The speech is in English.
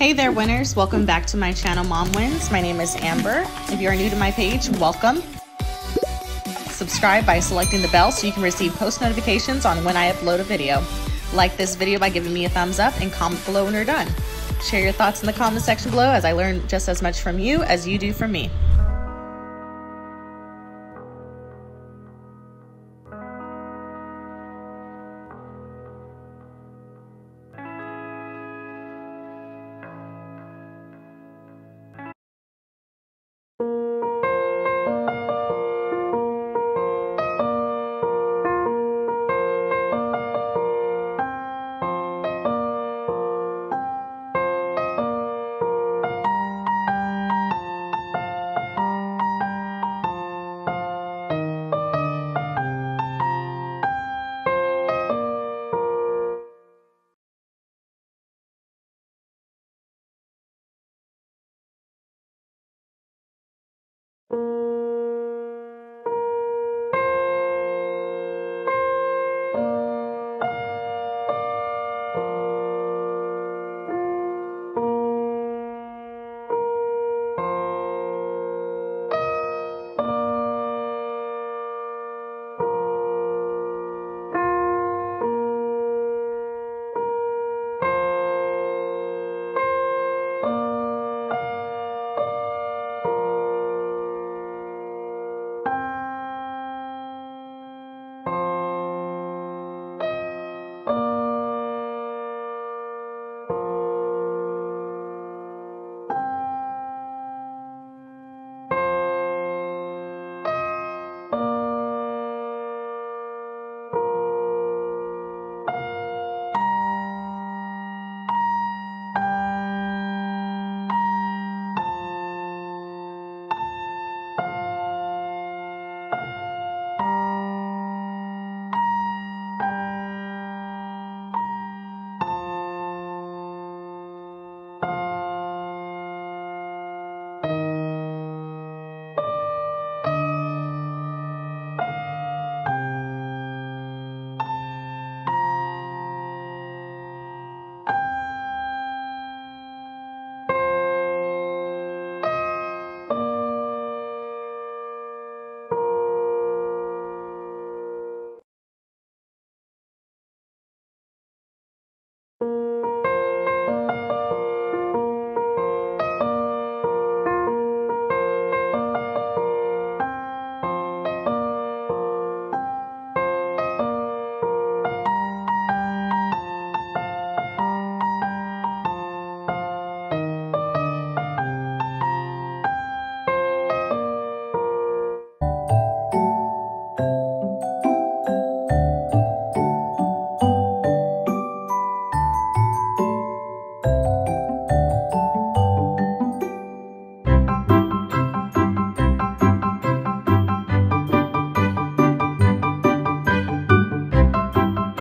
Hey there, winners. Welcome back to my channel, Mom Wins. My name is Amber. If you are new to my page, welcome. Subscribe by selecting the bell so you can receive post notifications on when I upload a video. Like this video by giving me a thumbs up and comment below when you're done. Share your thoughts in the comment section below as I learn just as much from you as you do from me. You